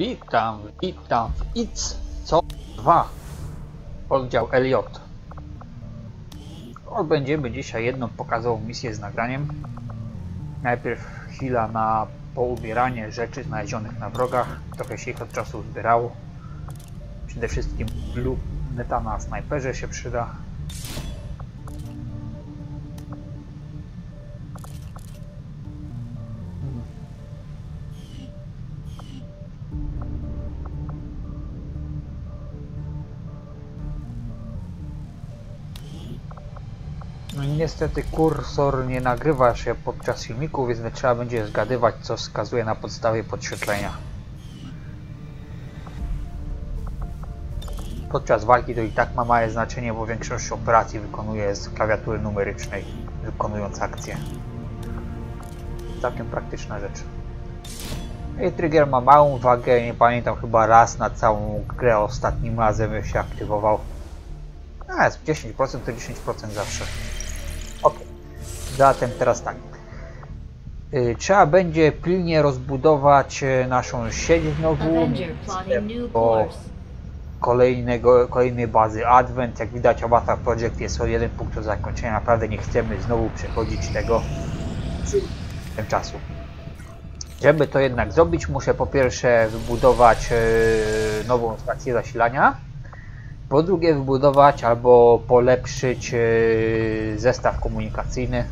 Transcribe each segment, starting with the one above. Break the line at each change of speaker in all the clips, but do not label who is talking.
Witam, witam w IC co 2 oddział LJ. Odbędziemy dzisiaj jedną pokazową misję z nagraniem. Najpierw chwila na poubieranie rzeczy znalezionych na wrogach. Trochę się ich od czasu zbierało. Przede wszystkim luneta na snajperze się przyda. Niestety kursor nie nagrywa się podczas filmiku, więc trzeba będzie zgadywać co wskazuje na podstawie podświetlenia. Podczas walki to i tak ma małe znaczenie, bo większość operacji wykonuje z klawiatury numerycznej, wykonując akcję. Całkiem praktyczna rzecz. I trigger ma małą wagę, nie pamiętam chyba raz na całą grę ostatnim razem się aktywował. A, jest 10% to 10% zawsze. Zatem teraz tak. Y, Trzeba będzie pilnie rozbudować y, naszą sieć znowu
course.
kolejnego, kolejnej bazy Advent. Jak widać Avatar Project jest o jeden punkt do zakończenia. Naprawdę nie chcemy znowu przechodzić tego tym czasu. Żeby to jednak zrobić, muszę po pierwsze wybudować y, nową stację zasilania. Po drugie wybudować albo polepszyć zestaw komunikacyjny.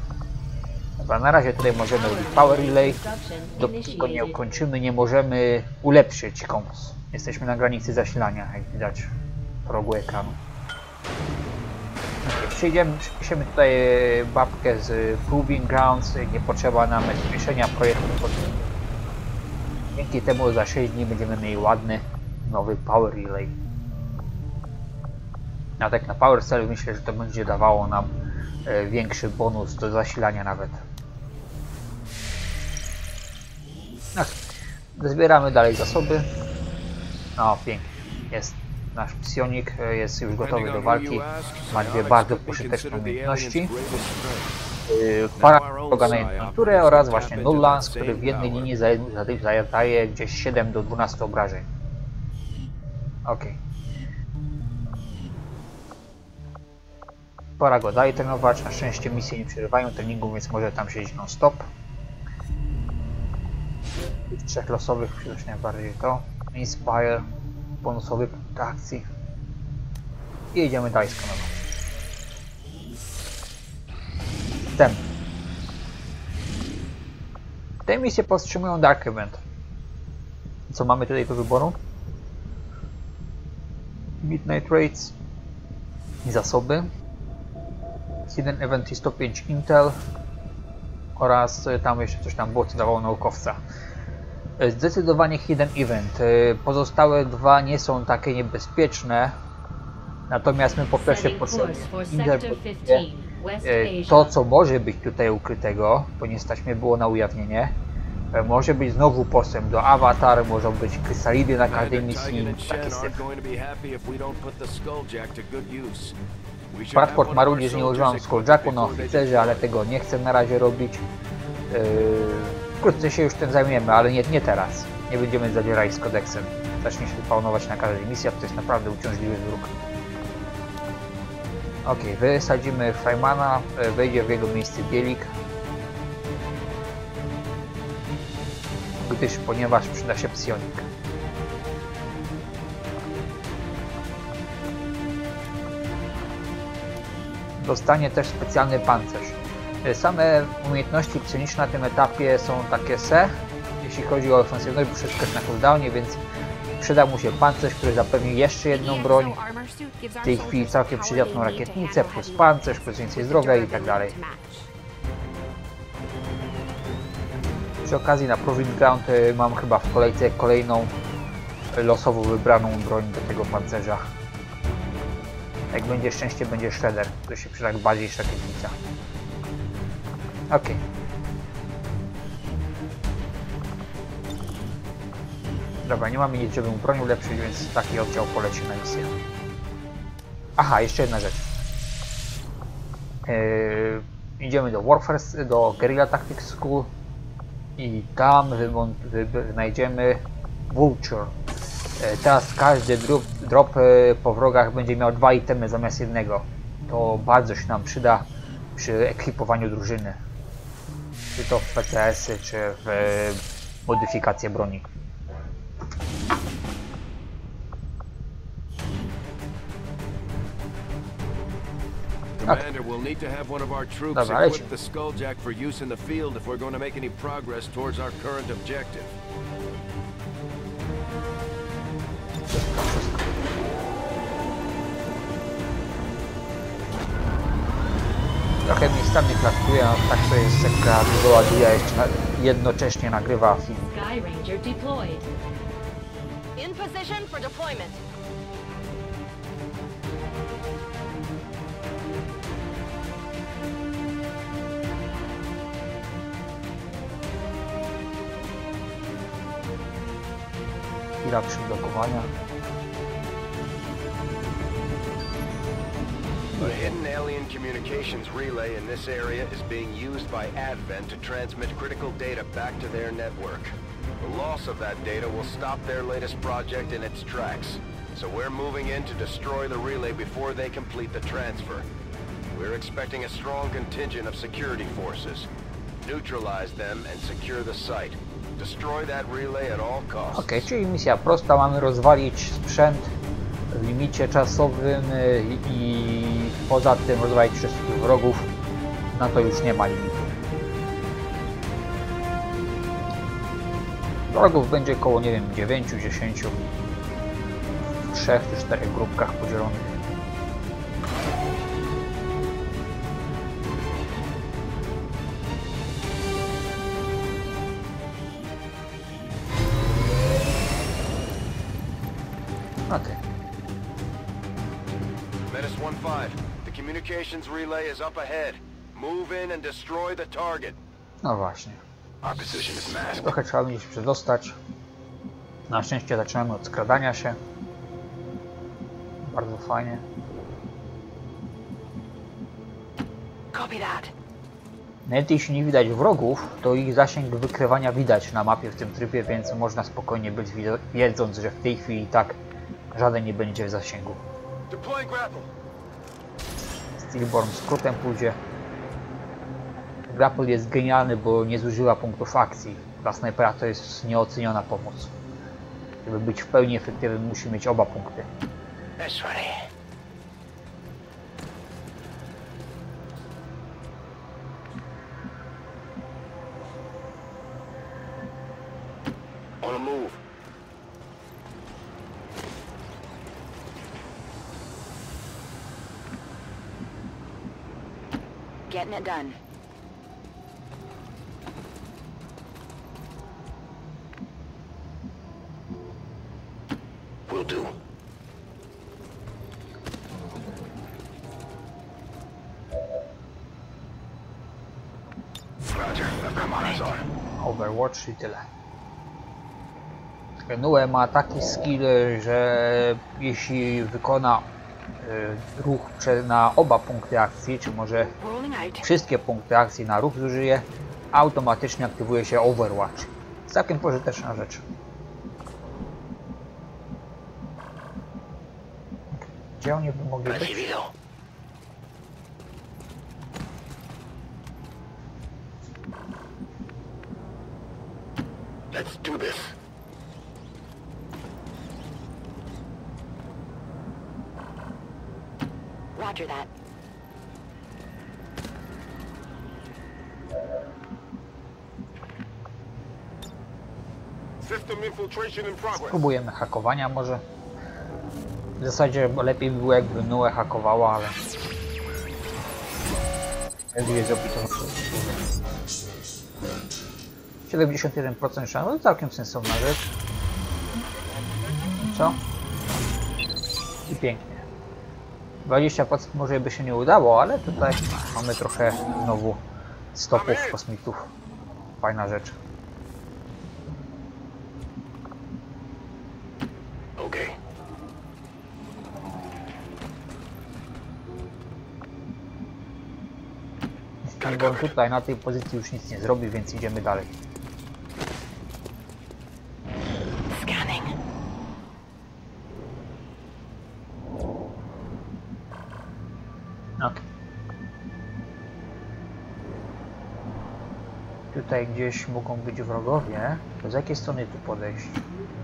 Dobra, na razie tutaj możemy robić power relay. Dopóki go nie ukończymy, nie możemy ulepszyć komps. Jesteśmy na granicy zasilania, jak widać w rogu ekranu. Okay, przejdziemy, przypiszemy tutaj e, babkę z Proving Grounds. Nie potrzeba nam spieszenia projektu. Dzięki temu za 6 dni będziemy mieli ładny nowy power relay. A tak na Power Cell myślę, że to będzie dawało nam e, większy bonus do zasilania nawet. Zbieramy dalej zasoby. No pięknie, jest nasz psionik, e, jest już gotowy do walki. Ma dwie bardzo pożyteczne umiejętności. Paraga na naturę oraz właśnie Nullans, który w jednej linii zadaje- gdzieś 7 do 12 obrażeń. Okej. Pora go dalej trenować. Na szczęście misje nie przerywają treningu, więc może tam siedzieć non stop. Tych trzech losowych przyda się najbardziej to. Inspire, bonusowy punkt akcji. I jedziemy dalej skanować. Wstęp. Te misje powstrzymują Dark Event. Co mamy tutaj do wyboru? Midnight Raids i zasoby. Hidden Event i 105 Intel oraz y, tam jeszcze coś tam było, co dawało naukowca. Zdecydowanie Hidden Event. Y, Pozostałe dwa nie są takie niebezpieczne, natomiast my po pierwsze potrzebujemy
course for
Intel
Sector
potrzebuje,
15, West Asia.
to, co może być tutaj ukrytego, bo nie stać mnie było na ujawnienie. Y, Może być znowu postęp do Avatar, mogą być krystalidy na każdej misji, taki syf. Bradford marudzi, że nie używam Skolljacku na oficerze, ale tego nie chcę na razie robić. Yy, wkrótce się już tym zajmiemy, ale nie, nie teraz. Nie będziemy zadzierać z kodeksem. Zacznie się spawnować na każdej misji, a to jest naprawdę uciążliwy wróg. Ok, wysadzimy Freimana, yy, wejdzie w jego miejsce Bielik. Gdyż, ponieważ przyda się psionik. dostanie też specjalny pancerz. E, Same umiejętności psioniczne na tym etapie są takie se, jeśli chodzi o ofensywność, bo wszystko jest na cooldownie, więc przyda mu się pancerz, który zapewni jeszcze jedną broń.
W tej chwili całkiem przydatną rakietnicę, plus
pancerz, plus więcej zdrowia i tak dalej. Przy okazji na Proving Ground e, mam chyba w kolejce kolejną losowo wybraną broń do tego pancerza. Jak będzie szczęście, będzie Shredder, który się przyda bardziej niż rakietnica. Okej. Dobra, nie mamy nic, żeby mu broń ulepszyć, więc taki oddział poleci na misję. Aha, jeszcze jedna rzecz. Yy, idziemy do Warfare, do Guerrilla Tactics School i tam znajdziemy Vulture. E, Teraz każdy drop, drop e, po wrogach będzie miał dwa itemy zamiast jednego. To bardzo się nam przyda przy ekwipowaniu drużyny. Czy to w PCS-y, czy w modyfikację broni.
Commander, we'll need to have one of our troops equip the Skulljack for use in the field if we're going to make any progress towards our current objective.
Trochę miejscami klaskuje, a tak to jest sekka długo ładuje, a jeszcze na, jednocześnie nagrywa film.
Sky Ranger deployed.
In position for deployment.
Chwila przyblokowania.
Hidden alien communications relay in this area is being used by Advent to transmit critical data back to their network. The loss of that data will stop their latest project in its tracks. So we're moving in to destroy the relay before they complete the transfer. We're expecting a strong contingent of security forces. Neutralize them and secure the site. Destroy that relay at all costs.
Ok, czyli misja prosta, mamy rozwalić sprzęt limicie czasowym y, i poza tym rozwalić wszystkich wrogów. Na to już nie ma limitu. Wrogów będzie około, nie wiem, 9-10 w trzech czy czterech grupkach podzielonych.
Communications relay is up ahead. Move in and destroy the target.
No właśnie.
Our position is masked.
Trochę trzeba będzie się przedostać. Na szczęście zaczynamy od skradania się. Bardzo fajnie.
Copy that.
Nawet jeśli nie widać wrogów, to ich zasięg wykrywania widać na mapie w tym trybie, więc można spokojnie być wiedząc, że w tej chwili i tak żaden nie będzie w zasięgu.
Deploying grapple.
Steelborn skrótem pójdzie. Grapple jest genialny, bo nie zużywa punktów akcji. Dla snajpera to jest nieoceniona pomoc. Żeby być w pełni efektywnym, musi mieć oba punkty.
Done.
Will do. Roger. On.
Overwatch i tyle. Nue ma taki skill, że jeśli wykona ruch prze- na oba punkty akcji, czy może wszystkie punkty akcji na ruch zużyje, automatycznie aktywuje się Overwatch. Całkiem pożyteczna rzecz. Gdzie oni by mogli być?
Let's do this.
Roger that.
System infiltration in progress.
Próbujemy hakowania może. W zasadzie lepiej by było jakby Nue hakowała, ale... Jakby zrobić to 71% szans, no całkiem sensowna rzecz. Co? I pięknie. 20% może by się nie udało, ale tutaj mamy trochę znowu stopów kosmitów. Fajna rzecz.
wcześniej,
bo on tutaj na tej pozycji już nic nie zrobi, więc idziemy dalej.
Okay. Tak.
Tutaj gdzieś mogą być wrogowie. To z jakiej strony tu podejść?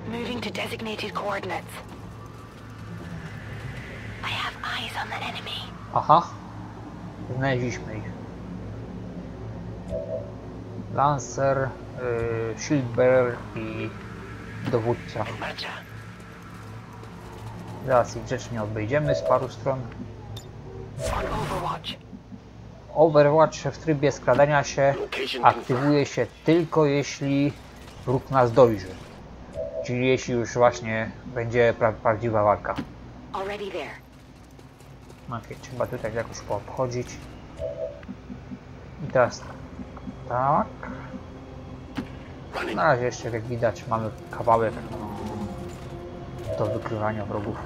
Moving to designated coordinates. I have eyes on the enemy.
Aha. Znaleźliśmy ich. Lancer, yy, Shieldbearer i dowódca. Zaraz ich grzecznie obejdziemy z paru stron.
On Overwatch.
W trybie skradania się aktywuje się tylko jeśli wróg nas dojrzy. Czyli jeśli już właśnie będzie pra prawdziwa walka. Ok, trzeba tutaj jakoś poobchodzić. I teraz tak. Na razie jeszcze jak widać mamy kawałek do wykrywania wrogów.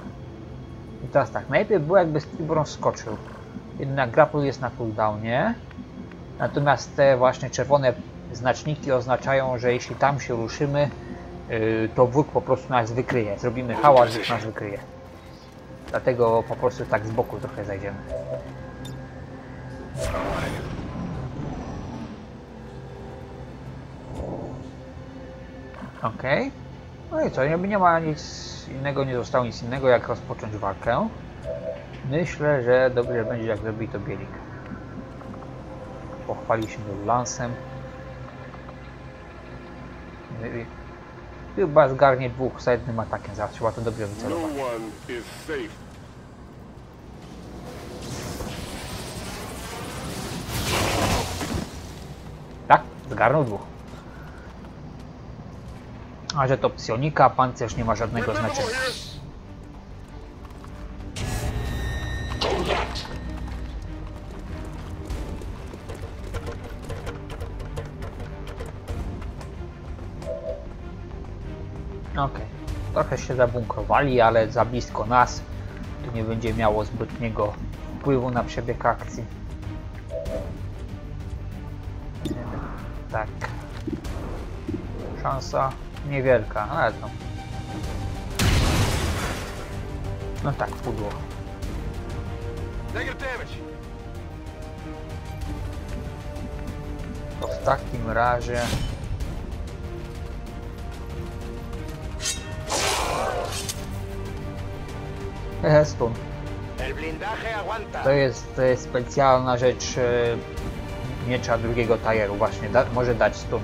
I teraz tak, najlepiej było jakby Stribron skoczył. Jednak grapple jest na cooldownie. Natomiast te właśnie czerwone znaczniki oznaczają, że jeśli tam się ruszymy, yy, to wróg po prostu nas wykryje. Zrobimy hałas, wróg nas wykryje. Dlatego po prostu tak z boku trochę zajdziemy. Ok. No i co, jakby nie ma nic innego, nie zostało nic innego jak rozpocząć walkę. Myślę, że dobrze będzie jak zrobi to Bielik. Pochwali się lansem. I- Chyba zgarnie dwóch za jednym atakiem, zaraz trzeba to dobrze
No
wycelować.
safe.
Tak, zgarnął dwóch. A że to psionika, pancerz nie ma żadnego znaczenia. Okej, trochę się zabunkrowali, ale za blisko nas. To nie będzie miało zbytniego wpływu na przebieg akcji. Tak. Szansa niewielka, ale no. No tak, pudło. To w takim razie...
Aguanta.
To jest, to jest specjalna rzecz e, miecza drugiego tajeru, właśnie, da, może dać stun.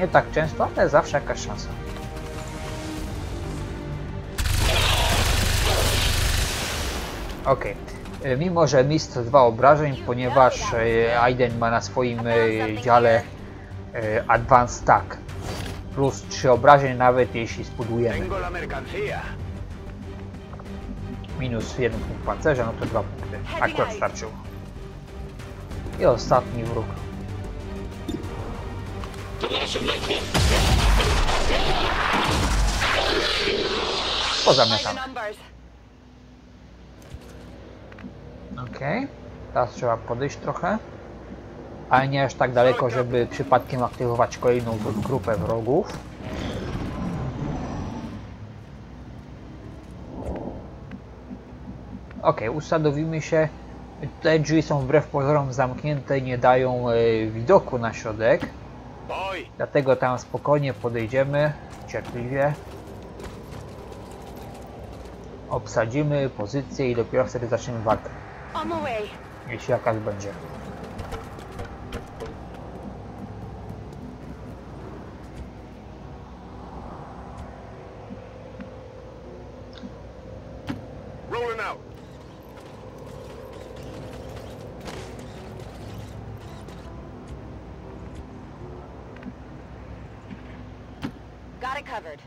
Nie tak często, ale zawsze jakaś szansa. Ok. E, Mimo, że mistrz dwa obrażeń, ponieważ e, Aiden ma na swoim e, dziale Advanced Stack. Plus 3 obrażeń nawet jeśli spudujemy. Minus jeden punkt pancerza, no to dwa punkty. Akurat starczył. I ostatni wróg. Pozamiatamy. Okej. Teraz trzeba podejść trochę. Ale nie aż tak daleko, żeby przypadkiem aktywować kolejną gru- grupę wrogów. Ok, usadowimy się. Te drzwi są wbrew pozorom zamknięte nie dają e, widoku na środek. Dlatego tam spokojnie podejdziemy, cierpliwie. Obsadzimy pozycję i dopiero wtedy zaczniemy walkę, jeśli jakaś będzie.
Rolling out.
Got it covered.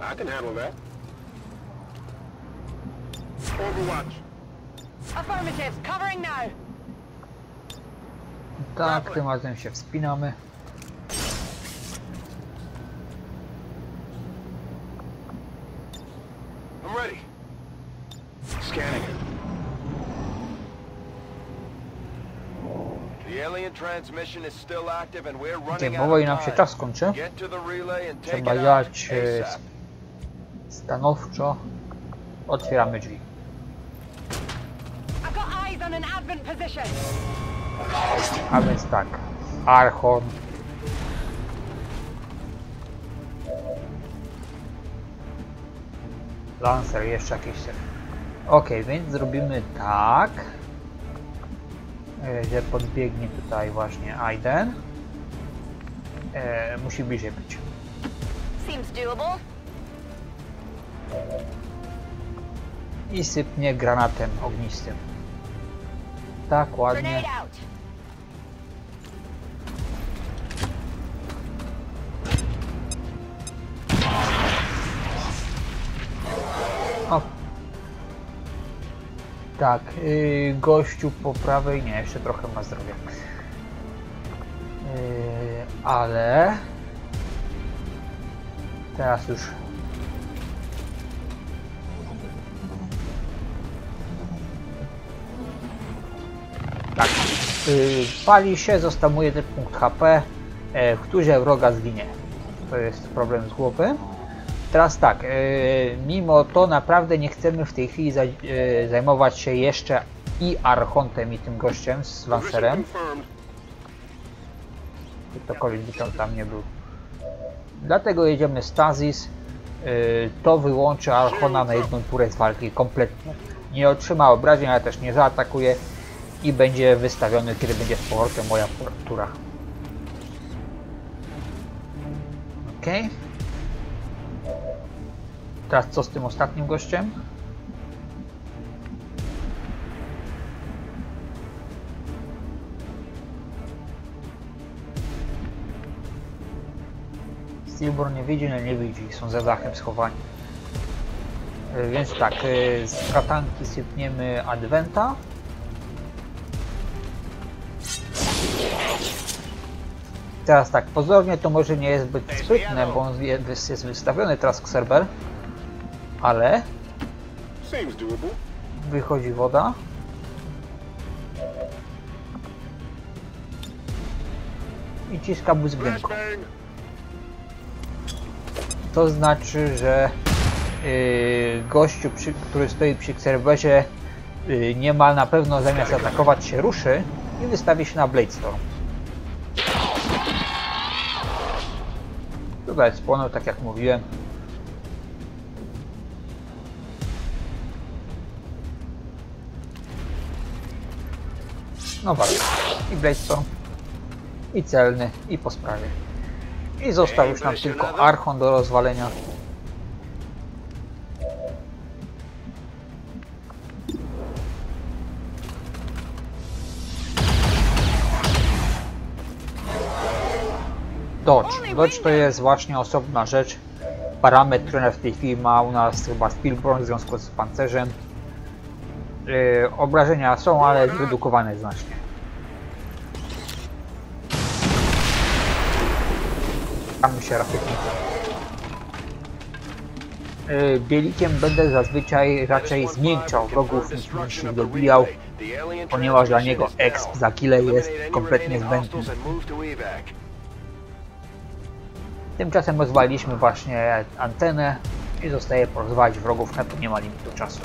I can handle that. Overwatch.
Affirmative. Covering now.
Tak, tym razem się wspinamy.
I'm ready. Scanning. The The alien transmission is still active and we're running
Gdzie
out
powoli
of
nam się
time.
czas kończy.
Get to the relay and take
Trzeba
it out
działać e, stanowczo. Otwieramy drzwi.
I've got eyes on an advent position.
A więc tak. Archon. Lancer, jeszcze jakieś. Ok, więc zrobimy tak. e, Że podbiegnie tutaj właśnie Aiden. E, musi bliżej być. I sypnie granatem ognistym. Tak, ładnie. O. Tak, yy, gościu po prawej, nie, jeszcze trochę ma zdrowia. Yy, ale teraz już pali się, został mu jeden punkt HP, w którze wroga zginie. To jest problem z głowy. Teraz tak, e, mimo to naprawdę nie chcemy w tej chwili zaj zajmować się jeszcze i Archontem i tym gościem z Lancerem. Ktokolwiek by tam, tam nie był. Dlatego jedziemy Stasis. To wyłączy Archona na jedną turę z walki kompletnie. Nie otrzyma obrażeń, ale też nie zaatakuje i będzie wystawiony, kiedy będzie z powrotem moja tura. Okej. Teraz co z tym ostatnim gościem? Steelborn nie widzi, no nie widzi, są za dachem schowani. E, Więc tak, e, z katanki sypniemy Adventa. Teraz tak, pozornie to może nie jest zbyt sprytne, bo on je- jest wystawiony teraz serwer, ale wychodzi woda. I ciska.
Flashbang.
To znaczy, że yy, gościu, przy, który stoi przy serwerze yy, nie ma na pewno zamiast atakować się ruszy i wystawi się na Bladestorm. Tutaj spłonął, tak jak mówiłem. No właśnie. I Bladestorm. I celny. I po sprawie. I został już nam tylko Archon do rozwalenia. Dodge. Dodge to jest właśnie osobna rzecz. Parametr, który w tej chwili ma u nas chyba Spielborn w związku z pancerzem. Yy, obrażenia są, ale zredukowane znacznie. Tam się rakietnikiem. Yy, Bielikiem będę zazwyczaj raczej zmiękczał wrogów niż ich dobijał, ponieważ dla niego exp za kile jest kompletnie zbędny. Tymczasem rozwaliliśmy właśnie antenę i zostaje porozwalić wrogów, na to nie ma limitu czasu.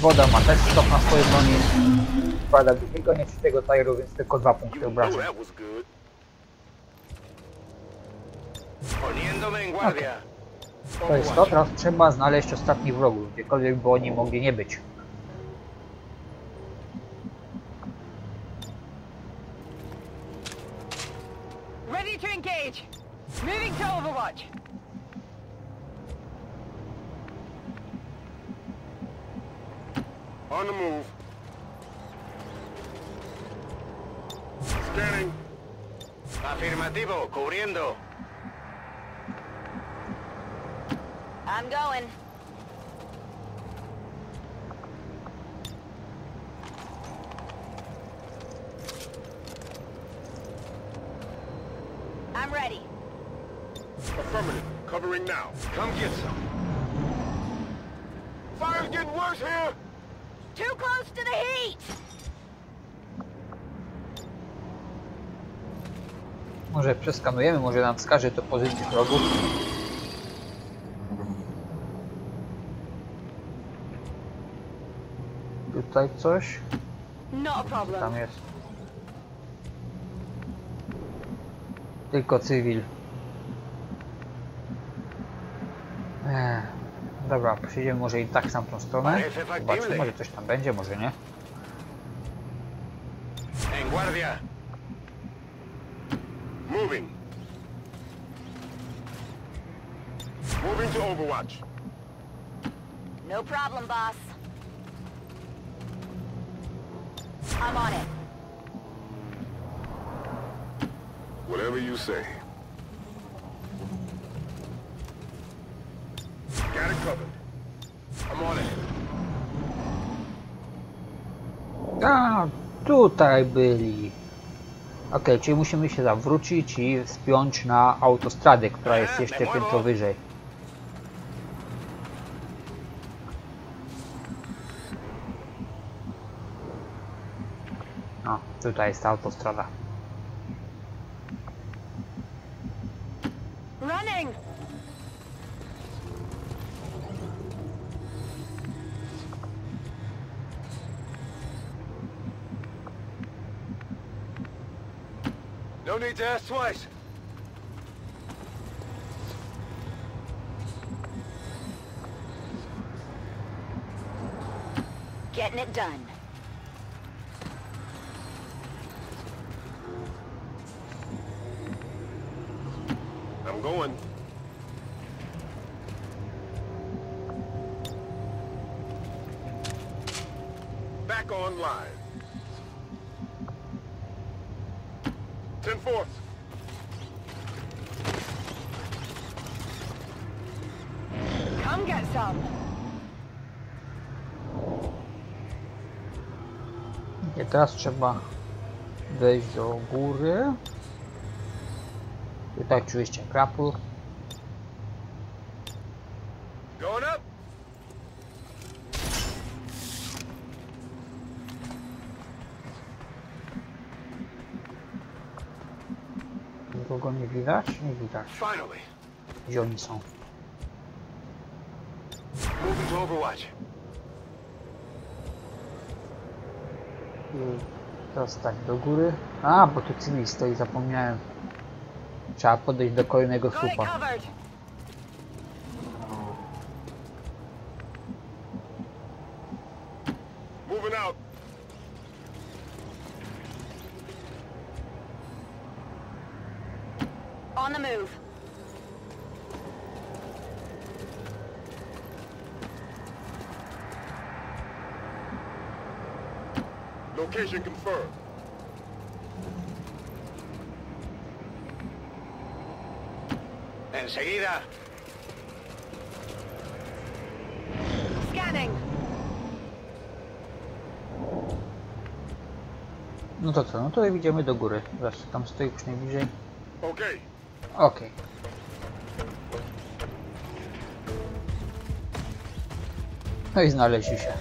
Woda ma też stop na swojej broni. Wpada drugiego nieczystego tajeru, więc tylko dwa punkty obrażeń.
Poniéndome en guardia.
To jest to, teraz trzeba znaleźć ostatnich wrogów, gdziekolwiek by oni mogli nie być.
Ready to engage. Moving to Overwatch.
On the move. Scanning.
Afirmativo, cubriendo.
I'm going. I'm ready.
Affirmative. Covering now.
Come get some.
Fire's getting worse here!
Too close to the heat!
Może przeskanujemy, może nam wskaże to pozycję wrogów. Tutaj coś,
Not a problem.
tam jest. Tylko cywil. Ech, dobra, przyjdziemy może i tak w tamtą stronę. Zobaczmy, może coś tam będzie, może nie.
En guardia.
Moving. Moving to Overwatch.
No problem, boss.
Say. Got it covered.
I'm on it.
A, tutaj byli. Okej, czyli musimy się zawrócić i spiąć na autostradę, która jest jeszcze piętro wyżej. O, tutaj jest ta autostrada.
Need to ask twice.
Getting it done.
I'm going. Back online. Ten fourth.
Come get some.
I teraz trzeba wejść do góry. Tutaj oczywiście krapul.
Going up.
Nikogo nie widać? Nie widać. Gdzie oni są?
Moving to Overwatch.
I teraz tak, do góry. A, bo tu cywil stoi, zapomniałem. Trzeba podejść do kolejnego słupa.
Moving out.
The move.
Location confirmed.
Enseguida.
Scanning.
No to co, no to idziemy do góry. Zaraz tam stoi już najbliżej.
Okay.
Okej. No i znaleźli się.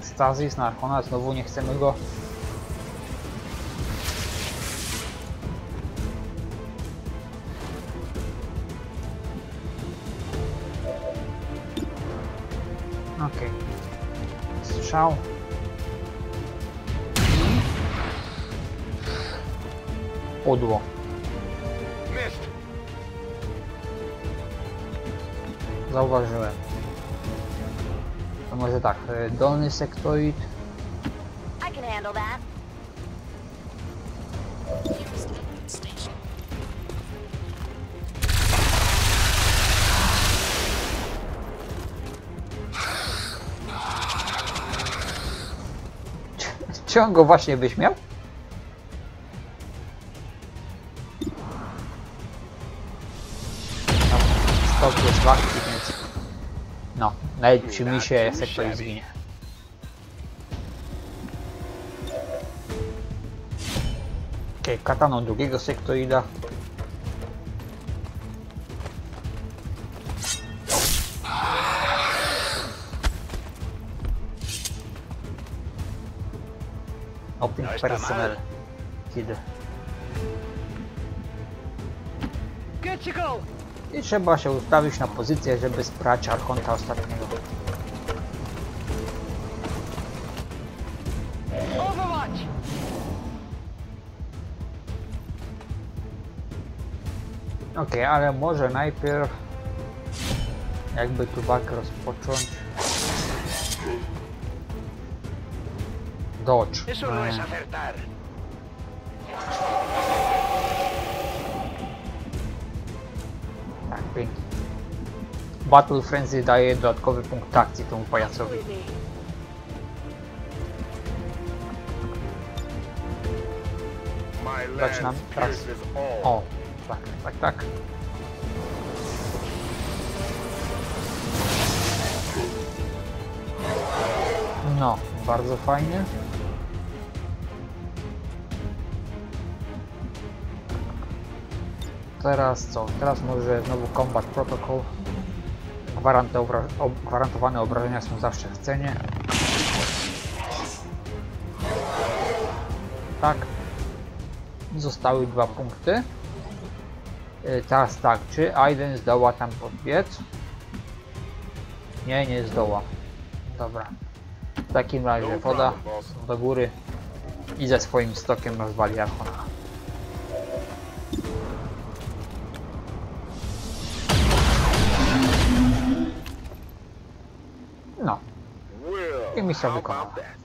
Stazis, Narkona, znowu nie chcemy go. Pudło.
Missed.
Zauważyłem. To może tak, dolny sektoid, Czy on go właśnie byś miał? Tam Skok jest więc No, nawet przy misie sektor zginie. Okej, kataną drugiego sektorida.
To go.
I trzeba się ustawić na pozycję, żeby sprać Archonta ostatniego. Okej, ale może najpierw jakby tu walkę rozpocząć. Dodge.
Eso no es
E,
acertar.
tak, pięknie. Battle Frenzy daje dodatkowy punkt akcji temu pajacowi. Zaczynam teraz. O, tak, tak, tak. No, bardzo fajnie. Teraz co? Teraz może znowu Combat Protocol. Obra ob gwarantowane obrażenia są zawsze w cenie. Tak. Zostały dwa punkty. Y, Teraz tak, czy Aiden zdoła tam podbiec? Nie, nie zdoła. Dobra. W takim razie woda do góry i ze swoim stokiem rozwali Archona.
Well,
i misja
how
wykonana.
about that?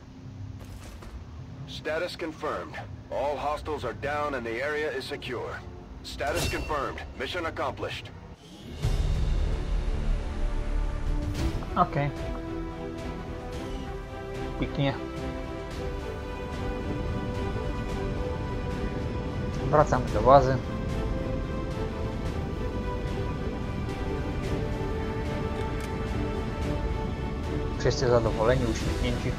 Status confirmed. All hostiles are down and the area is secure. Status confirmed. Mission accomplished.
Okej. Piknie. Wracamy do bazy. Wszyscy zadowoleni, uśmiechnięci.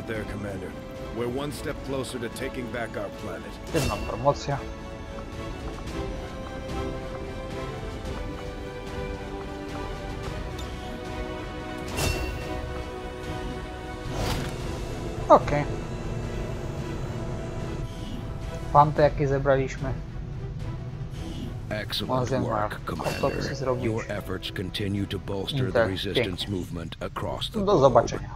Out there, Commander. We're one step closer to taking back our planet.
Jedna promocja. Okej. Fanty jakie zebraliśmy.
Excellent work, Commander. Your efforts continue to bolster the resistance movement across the
Do
globe.
zobaczenia.